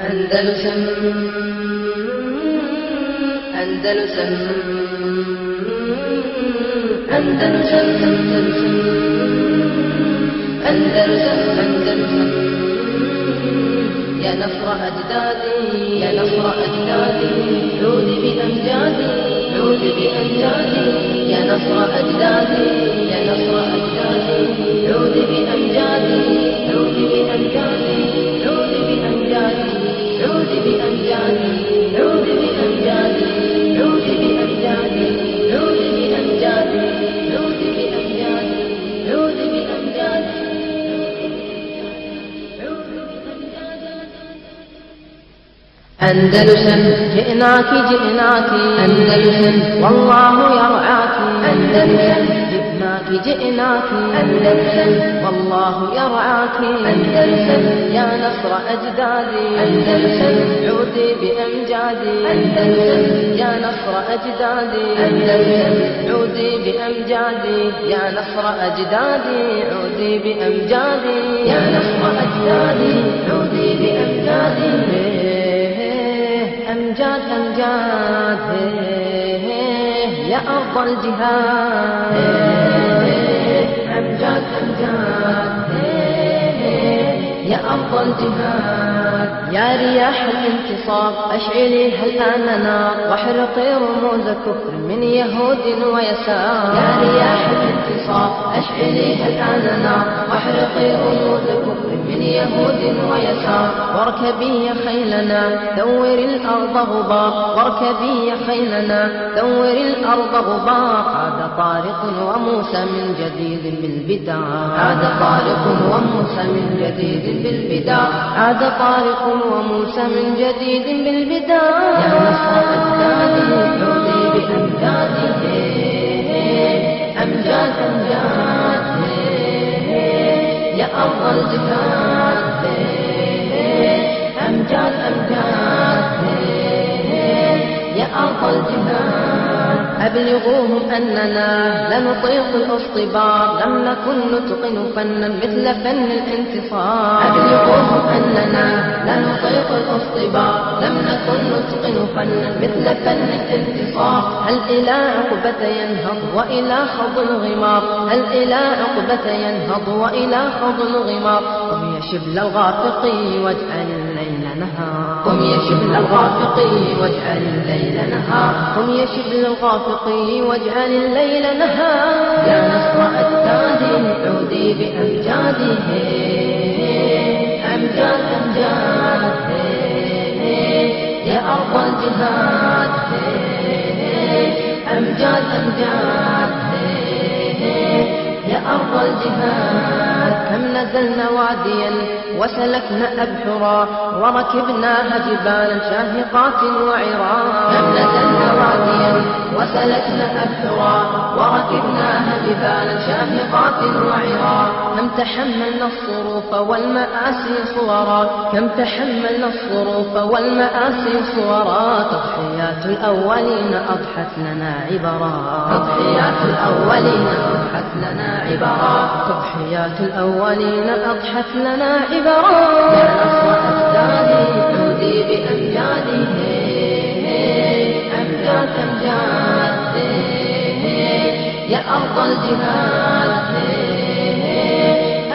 أندلسن أندلسن أندلسن أندلسن أندلسن أندلسن يا نصر أجدادي يا نصر أجدادي عودي بأمجادي عودي بأمجادي يا نصر أجدادي أندلسن جئناك جئناك. أندلسن والله يرعاك. أندلسن جئناك جئناك. أندلسن والله يرعاك. أندلسن يا نصر أجدادي. أندلسن عودي بأمجادي. أندلسن يا نصر أجدادي. أندلسن عودي بأمجادي. يا نصر أجدادي. عودي بأمجادي. يا أرض الجهاد أمجاد أمجاد يا أرض الجهاد يا رياح الانتصار أشعلي الآن نار واحرقي رموز كفر من يهود ويسار. يا رياح الانتصار أشعلي الآن نار واحرقي رموز كفر من يهود ويسار. واركبي يا خيلنا دور الأرض غبار. واركبي يا خيلنا دور الأرض غبار. عاد طارق وموسى من جديد بالبدار. عاد طارق وموسى من جديد بالبدار. عاد طارق وموسى من جديد بالبدار. يا نصر أجدادي أفضل ذكريات أمجاد أمجاد يا أفضل ذكريات أبلغوهم أننا لنطيق الاصطبار لم نكن نتقن فنا مثل فن الانتصار. أبلغوهم أننا لنطيق الاصطبار لم نكن نتقن فنا مثل فن الانتصار. هل إلى عقبة ينهض وإلى خوض الغمار؟ هل إلى عقبة ينهض وإلى خوض الغمار؟ قم يا شبل الغافق واجعل نهار. قم يا شبل الغافق واجعل الليل نهار. قم يا شبل الغافق واجعل الليل نهار. يا نصر أجدادي عودي بأمجادي أمجاد أمجاد. يا أرض الجهاد. أمجاد أمجاد. أرض الجهاد. كم نزلنا واديا وسلكنا أبحرا وركبناها جبالا شاهقات وعرا كم نزلنا واديا وسلكنا أبحرا وركبناها جبالا شاهقات وعرا كم تحملنا الصروف والمآسي صورا. كم تحملنا الصروف والمآسي صورا. تضحيات الأولين أضحت لنا عبرا. تضحيات الأولين أضحت عبرا. تضحيات الأولين أضحت لنا عبرا. يا نصر أجدادي عودي بأمجاده أمجاد أمجاد يا أرض الجهاد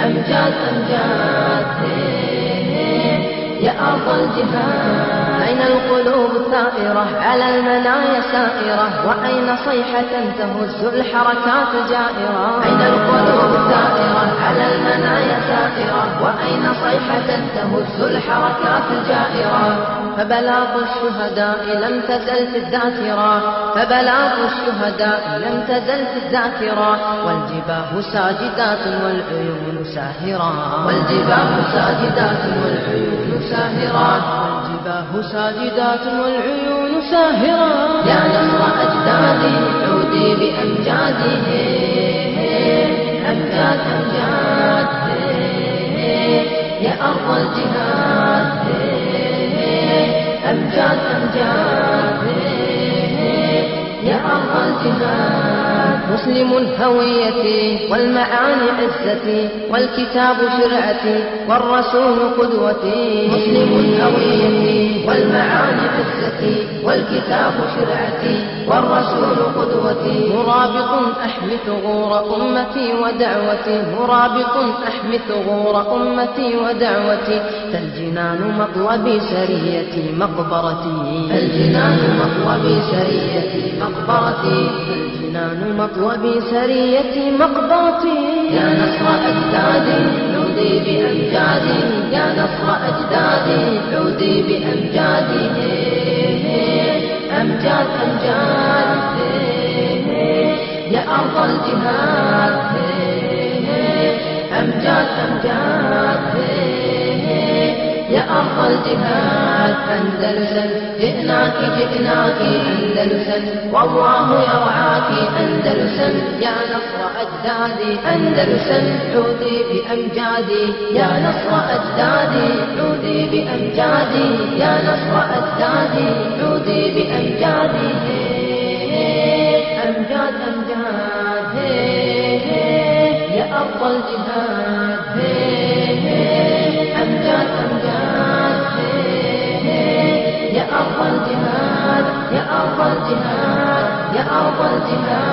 أمجاد أمجاد. يا أرض الجهاد أين القلوب الثائرة على المنايا سائرة وأين صيحة تهز الحركات جائرة؟ أين القلوب الثائرة على المنايا سائرة وأين صيحة تهز الحركات الجائرة فبلاغ الشهداء لم تزل في الذاكرة. فبلاغ الشهداء لم تزل في الذاكرة. والجباه ساجدات والعيون ساهرة. والجباه ساجدات والعيون ساهرة. والجباه ساجدات والعيون ساهرة. يا نصر أجدادي عودي بأمجاده أمجاد أمجاد. يا أرض الجهاد. أمجاد أمجاد. يا أرض الجهاد. مسلم هويتي والمعاني عزتي والكتاب شرعتي والرسول قدوتي. مسلم هويتي والمعاني عزتي والكتاب شرعتي والرسول قدوتي. مرابط أحمي ثغور أمتي ودعوتي. مرابط أحمي ثغور أمتي ودعوتي. فالجنان مطلبي سريتي مقبرتي. الجنان مطلبي سريتي مقبرتي. الجنان مطلبي سريتي مقبرتي يا نصر أجدادي عودي بأمجادي يا نصر أجدادي عودي بأمجادي أمجاد أمجاد. يا أرض الجهاد. أمجاد أمجاد. أرض الجهاد أندلسا جئناك جئناك أندلسا. والله يرعاك أندلسا. يا نصر أجدادي أندلسا. عودي بأمجادي. يا نصر أجدادي عودي بأمجادي. يا نصر أجدادي عودي بأمجادي. أمجاد أمجاد. يا أرض الجهاد. الجهاد